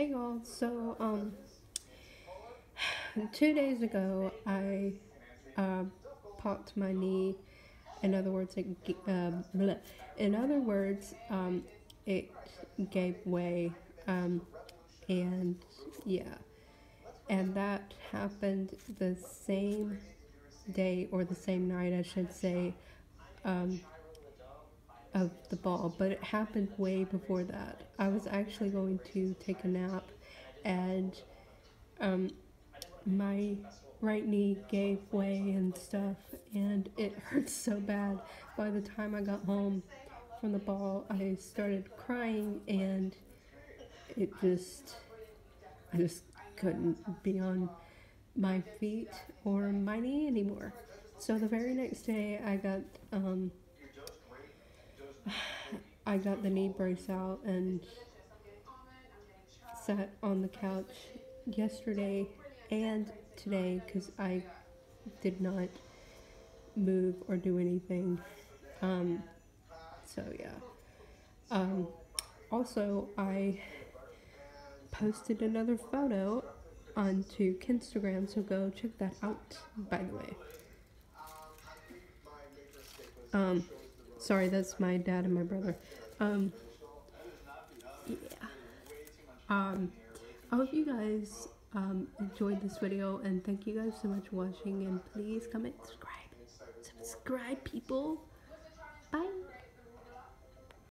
Hey y'all, so um two days ago I uh, popped my knee. In other words, it uh, in other words, um, it gave way, um, and yeah, and that happened the same day or the same night, I should say, um, of the ball, but it happened way before that. I was actually going to take a nap, and um, my right knee gave way and stuff, and it hurt so bad. By the time I got home from the ball, I started crying, and it just, I just couldn't be on my feet or my knee anymore. So the very next day, I got um, I got the knee brace out and sat on the couch yesterday and today because I did not move or do anything. Um, so yeah. Um, also, I posted another photo onto Instagram, so go check that out. By the way. Um, Sorry, that's my dad and my brother. Um, yeah. Um, I hope you guys um, enjoyed this video and thank you guys so much for watching and please comment, subscribe. Subscribe, people.